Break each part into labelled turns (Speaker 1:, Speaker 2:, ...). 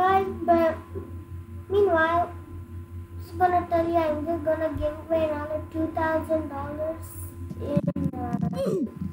Speaker 1: meanwhile, but meanwhile, just gonna tell you I'm just gonna give away another two thousand dollars in. Uh,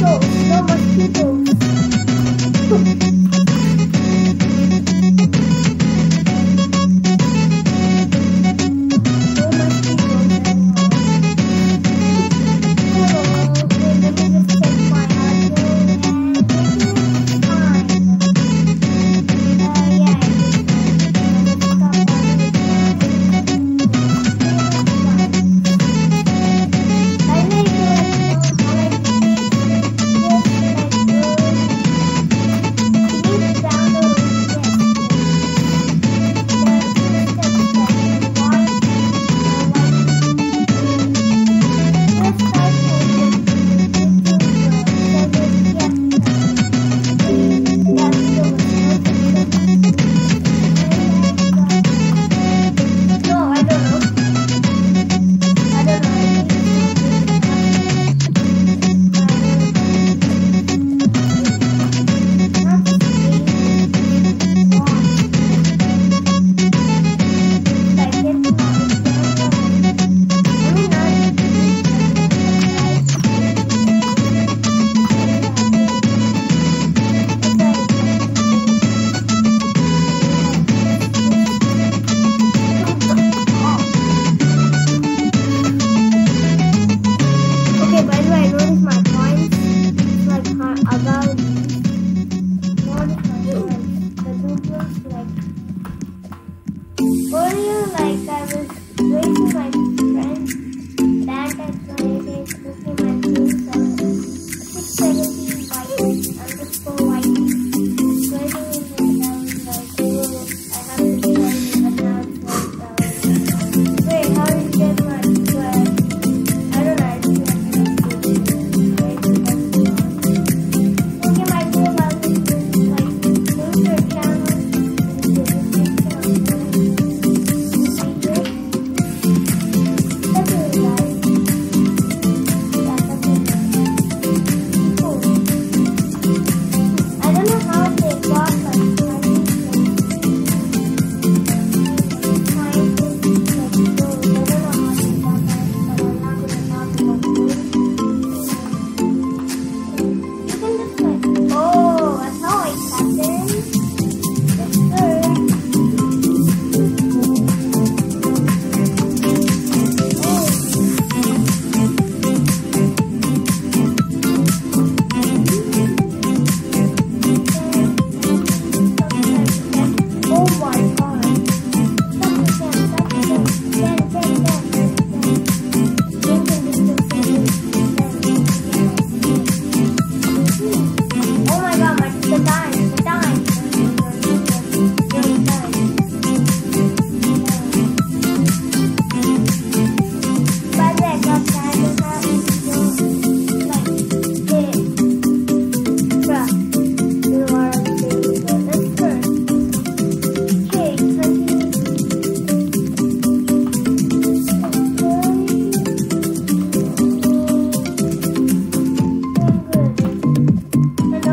Speaker 1: Mosquitoes.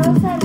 Speaker 1: Rosa